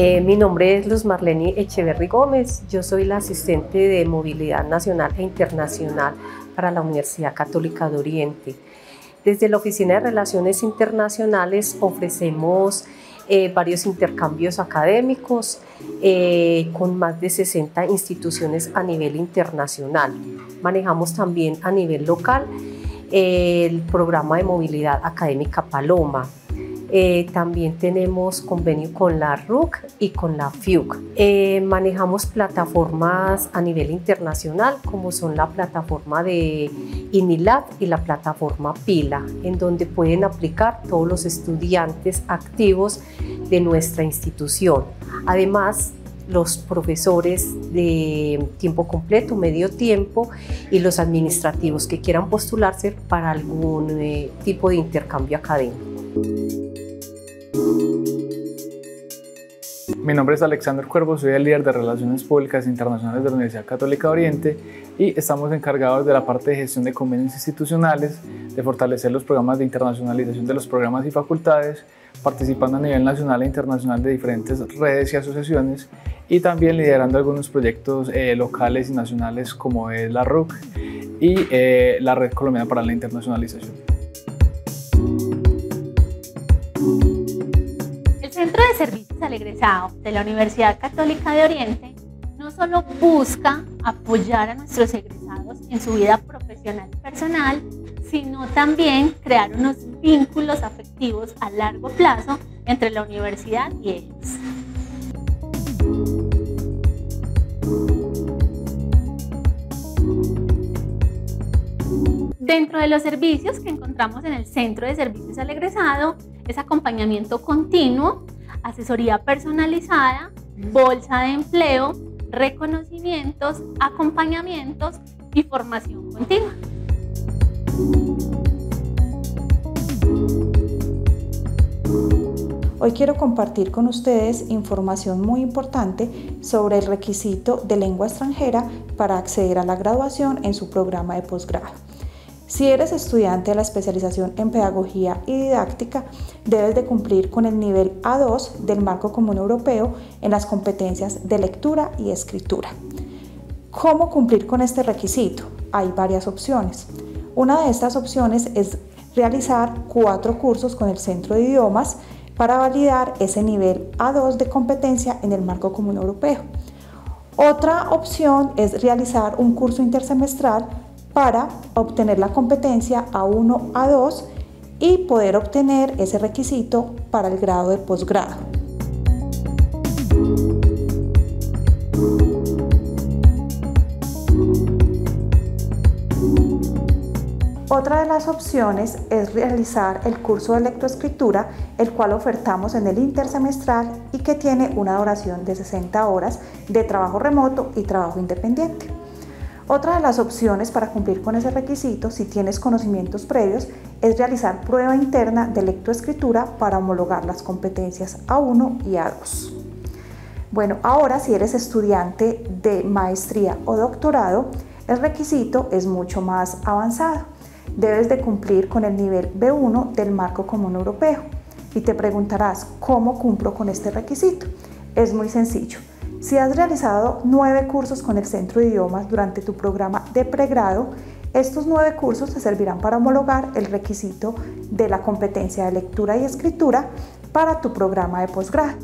Eh, mi nombre es Luz Marlene Echeverry Gómez, yo soy la asistente de movilidad nacional e internacional para la Universidad Católica de Oriente. Desde la Oficina de Relaciones Internacionales ofrecemos eh, varios intercambios académicos eh, con más de 60 instituciones a nivel internacional. Manejamos también a nivel local el programa de movilidad académica Paloma, eh, también tenemos convenio con la RUC y con la FIUC. Eh, manejamos plataformas a nivel internacional como son la plataforma de INILAB y la plataforma PILA, en donde pueden aplicar todos los estudiantes activos de nuestra institución. Además, los profesores de tiempo completo, medio tiempo y los administrativos que quieran postularse para algún eh, tipo de intercambio académico. Mi nombre es Alexander Cuervo, soy el líder de Relaciones Públicas Internacionales de la Universidad Católica de Oriente y estamos encargados de la parte de gestión de convenios institucionales, de fortalecer los programas de internacionalización de los programas y facultades, participando a nivel nacional e internacional de diferentes redes y asociaciones y también liderando algunos proyectos eh, locales y nacionales como es la RUC y eh, la Red Colombiana para la Internacionalización. Servicios al Egresado de la Universidad Católica de Oriente no solo busca apoyar a nuestros egresados en su vida profesional y personal, sino también crear unos vínculos afectivos a largo plazo entre la universidad y ellos. Dentro de los servicios que encontramos en el Centro de Servicios al Egresado es acompañamiento continuo asesoría personalizada, bolsa de empleo, reconocimientos, acompañamientos y formación continua. Hoy quiero compartir con ustedes información muy importante sobre el requisito de lengua extranjera para acceder a la graduación en su programa de posgrado. Si eres estudiante de la especialización en pedagogía y didáctica, debes de cumplir con el nivel A2 del Marco Común Europeo en las competencias de lectura y escritura. ¿Cómo cumplir con este requisito? Hay varias opciones. Una de estas opciones es realizar cuatro cursos con el Centro de Idiomas para validar ese nivel A2 de competencia en el Marco Común Europeo. Otra opción es realizar un curso intersemestral para obtener la competencia A1, A2 y poder obtener ese requisito para el grado de posgrado. Otra de las opciones es realizar el curso de lectoescritura, el cual ofertamos en el intersemestral y que tiene una duración de 60 horas de trabajo remoto y trabajo independiente. Otra de las opciones para cumplir con ese requisito, si tienes conocimientos previos, es realizar prueba interna de lectoescritura para homologar las competencias A1 y A2. Bueno, ahora si eres estudiante de maestría o doctorado, el requisito es mucho más avanzado. Debes de cumplir con el nivel B1 del marco común europeo. Y te preguntarás, ¿cómo cumplo con este requisito? Es muy sencillo. Si has realizado nueve cursos con el Centro de Idiomas durante tu programa de pregrado, estos nueve cursos te servirán para homologar el requisito de la competencia de lectura y escritura para tu programa de posgrado.